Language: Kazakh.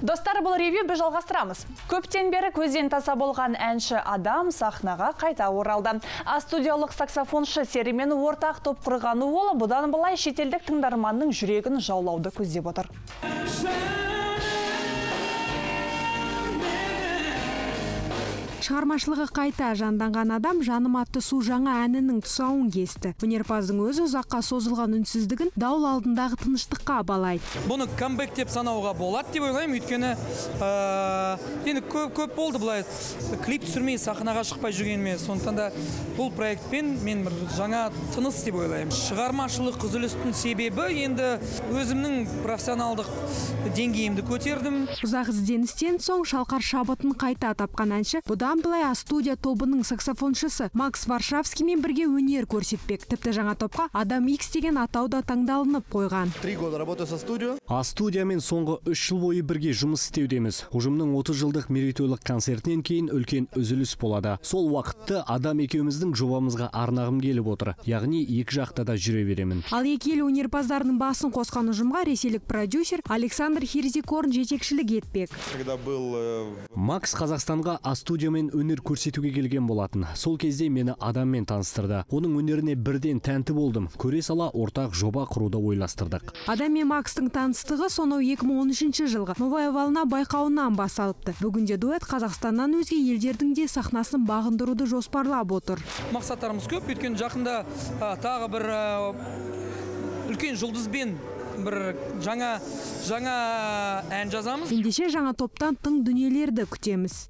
Достар бұл ревью біз жалғастырамыз. Көптен бері көзден таса болған әнші адам сахнаға қайта оралды. А студиялық саксофоншы серімен ортақ топ құрғаны ол бұдан былай шетелдік тыңдарманның жүрегін жаулауды көздеп отыр. Шығармашылығы қайта жанданған адам жаным атты су жаңа әнінің тұсауын кесті. Өнерпаздың өзі ұзаққа созылған үнсіздігін даул алдындағы тыныштыққа балайды бұны камбэк деп санауға болады деп ойлаймын. Өйткені ә, енді көп, көп болды былай. Клип түсірмей сахнаға шықпай жүргеніме сондықтан да бұл проектпен мен бір жаңа тыныс деп ойлаймын. Шығармашылық үзілістің себебі енді өзімнің профессионалдық деңгейімді көтердім. Ұзақ ізденістен соң шалқар шабытын қайта тапқан әнші бұдан былай а студия тобының саксофоншысы макс варшавскиймен бірге өнер көрсетпек. Тіпті жаңа топқа адам икс деген атау да таңдалынып қойған. Три года работаю со студио. а студиямен соңғы үш жыл бойы бірге жұмыс істеудеміз ұжымның 30 жылдық мерейтойлық концертінен кейін үлкен үзіліс болады. Сол уақытты адам екеуміздің жобамызға арнағым келіп отыр. Яғни екі жақта да жүре беремін. Ал екі ел өнерпаздарының басын қосқан ұжымға ресейлік продюсер александр хирзикорн жетекшілік етпек. Когда был э, макс қазақстанға а студиямен өнер көрсетуге келген болатын. Сол кезде мені адаммен таныстырды. Оның өнеріне бірден тәнті болдым. Көре сала ортақ жоба құруды ойластырдық. Адам мен макстың таныстығы сонау 2013 жылғы новая волна байқауынан басталыпты бүгінде дуэт қазақстаннан өзге елдердің де сахнасын бағындыруды жоспарлап отыр. Мақсаттарымыз көп. Өйткені жақында а, тағы бір а, үлкен жұлдызбен бір жаңа жаңа ән жазамыз. Ендеше жаңа топтан тың дүниелерді күтеміз.